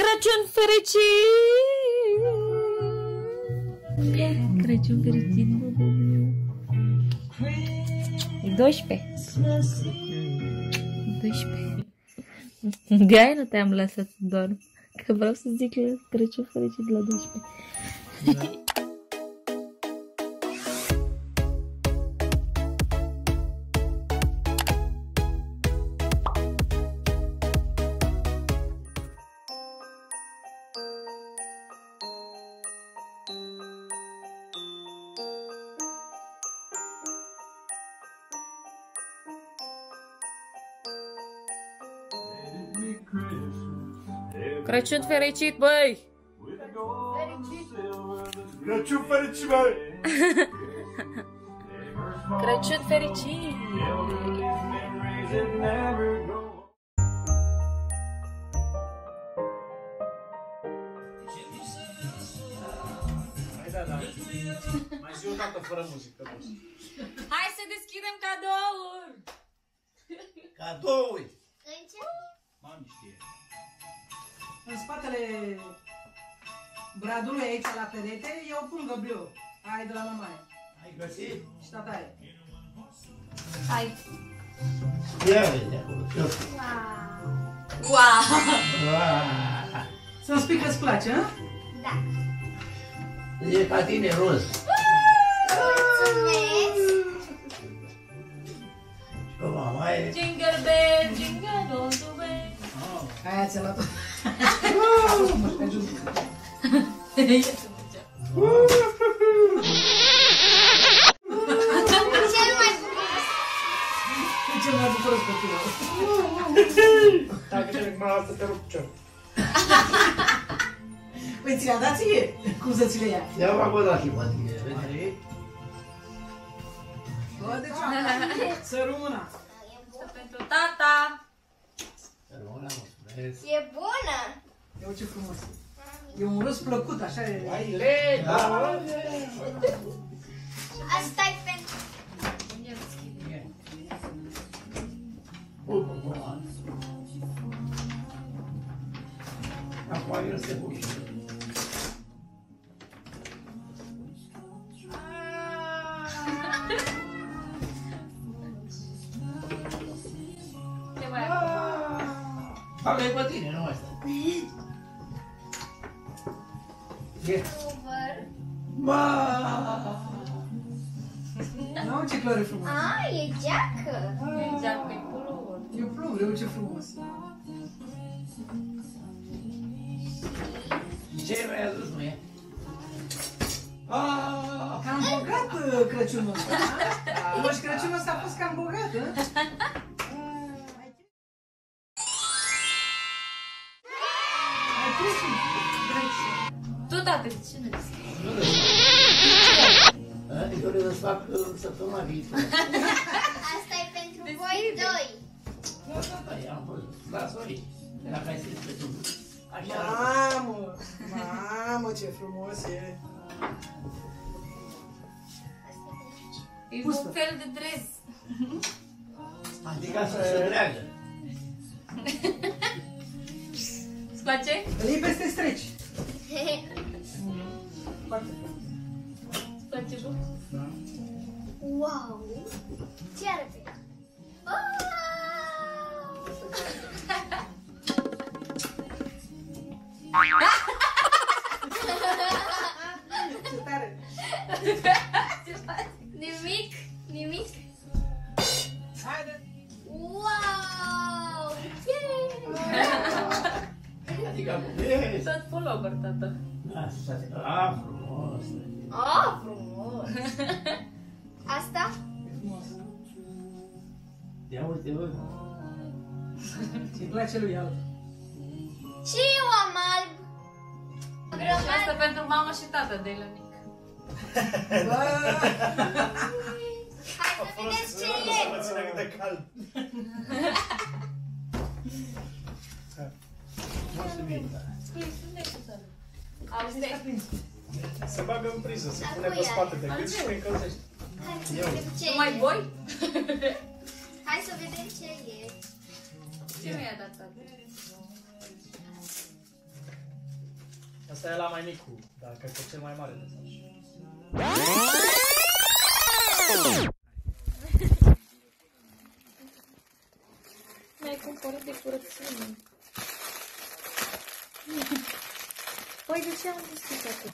Crăciun fericit! Crăciun fericit, băbul meu. E 12. 12. De-aia nu te-am lăsat să dorm. Că vreau să zic la Crăciun fericit la 12. Crăciun fericit, băi! Crăciun fericit, băi! Crăciun fericit! Hai da, da. Mai zi o dată fără muzică. boss. Hai să deschidem cadouri! Cadouri! Mami știe. În spatele bradului aici la perete e o pungă bleu. Ai de la mamaie. Ai găsit? Și tataie. Hai! Ia vezi acolo. ce-o fi. Wow! Uaa! Să-mi spui că-ți place, hă? E ca tine roz. Cel mai frumos. E cel mai bucuros copilul. Dacă ce mai asta te rup ce. Păi ți-a dat ție? Cum să ți le ia? Ia mă acolo și mă tine. Vezi? Bă, de ce? Să rămână. Pentru tata! Să rămână, mulțumesc. E bună. Ia ce frumos. E un râs plăcut, așa e. Hai, le, da. Asta e pentru... Bun, bun, bun. Acum eu se bucură. Ce mai Bagă-i pe tine, nu asta. E. Cover. Ba! Nu, ce culoare frumos. Ah, e geacă. Mergeam pe culouri. E plumb, uite ce frumos. Ce mi-ai adus mie? Ah! Cam bogat uh, Crăciunul ăsta, da? Moș Crăciunul ăsta a fost cam bogat, hă? Ai creștit? Tu, tată, de ce nu deschid? Adică vreau să fac uh, săptămâna viitoare. Asta e pentru voi doi. Da, da, da, i-am văzut. Las-o aici. De la care se pe tu. Așa. Mamă, mamă, ce frumos e. E Pustă. un fel de dres. Adică să se dreagă. Îți place? Îl iei peste streci. Foarte frumos. Îți place, e? Tot pullover, tată. Asta, a, frumos. Oh, frumos! Asta? E frumos. Ia uite, bă. Ce-i place lui alb. Și eu am alb. Și asta pentru mama și tata de la mic. Bă, Hai să vedeți ce Să e. mă țină cât de cald. Mulțumim, da. Auzi, aprins. Se bagă în priză, se pune pe spate de gât și te Nu mai voi? Hai să vedem ce e. Ce mi-a dat? Asta e la mai micu, dar cred că cel mai mare de fapt. Mi-ai cumpărat de curățenie. Oi, deixa eu ver se aqui.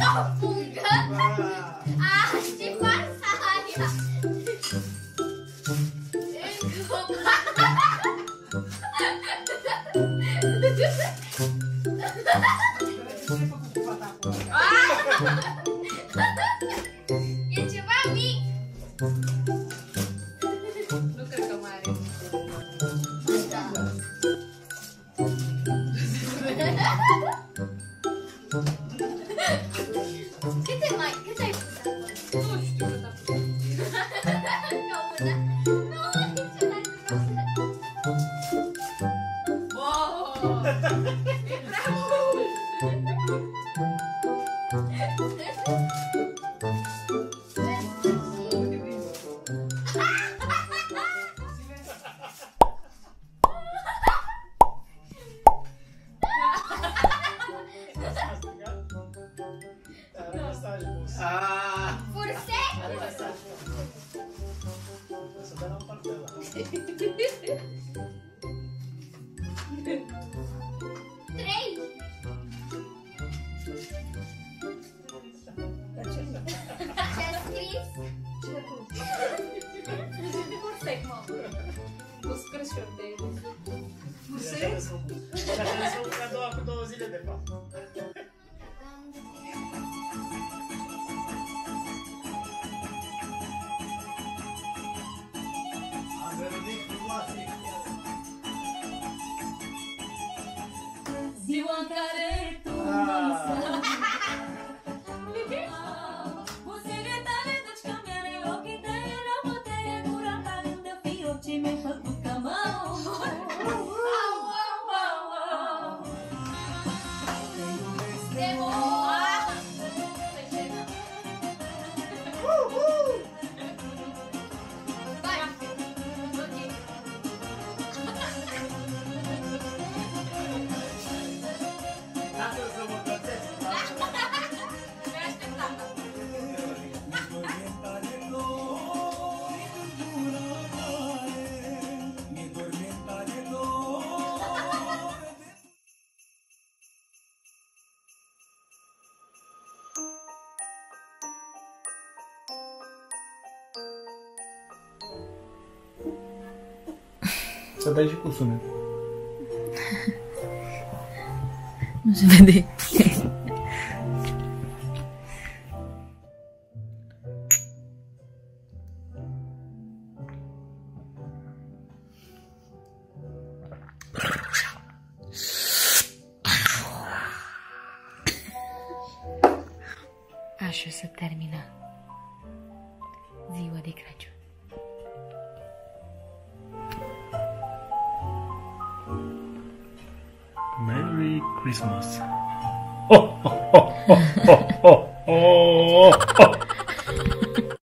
Ah, funga! Ah, de passagem! Ah! Let's go! Três. Você? Já pensou o cadoco do Zilha de Pau? Macareto, ah. Saudade de curso, né? No GVD. Acho să termina. ziua de Crăciun. Christmas.